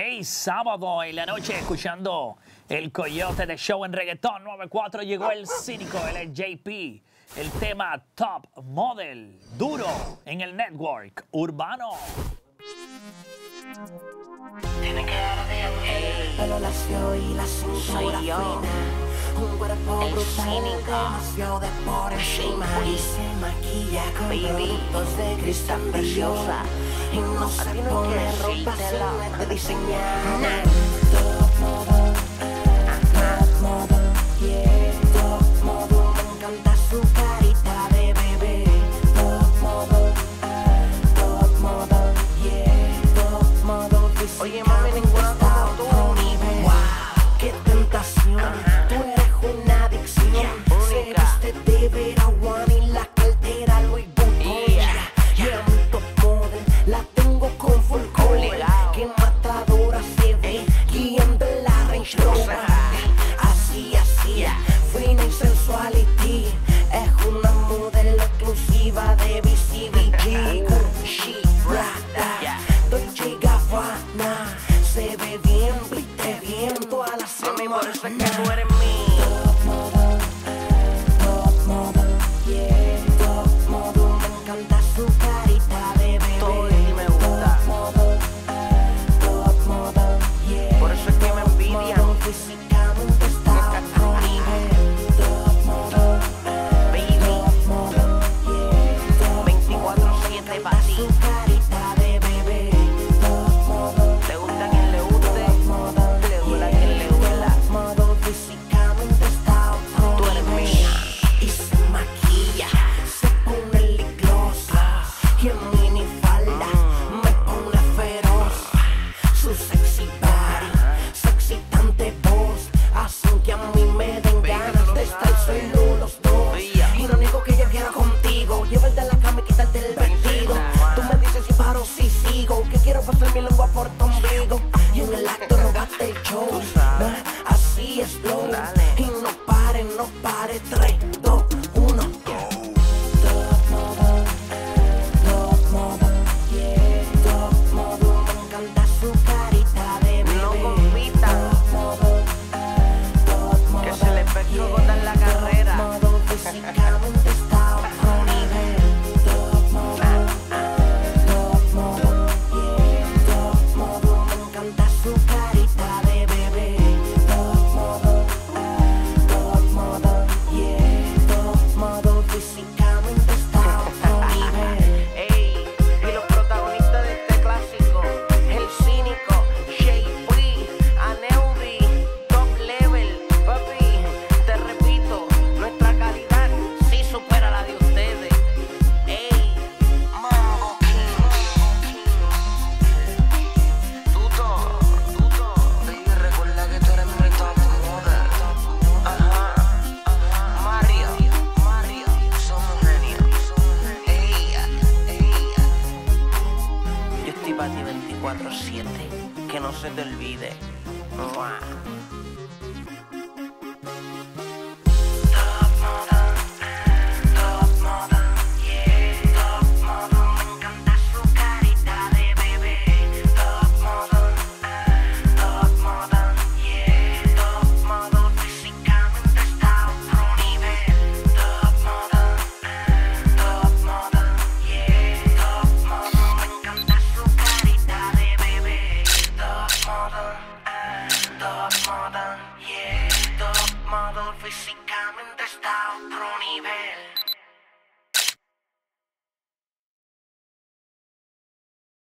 Hey, sábado en la noche escuchando el coyote de show en reggaetón 94 llegó el cínico, el JP. El tema Top Model, duro en el network urbano. Tiene que dar de... El y la censura Soy yo. Fina un cuerpo brutal demasiado de por encima. Y se maquilla con de cristal preciosa Y no se pone ropa sin de diseñar Top yeah Top model, me encanta su carita de bebé yeah model, Oye mami, por eso es que tú eres mí. Top top yeah. Top me encanta su carita de bebé. Me gusta. Top yeah. Por eso es que me envidian. Top baby. Top yeah. Three. que no se te olvide. She come in.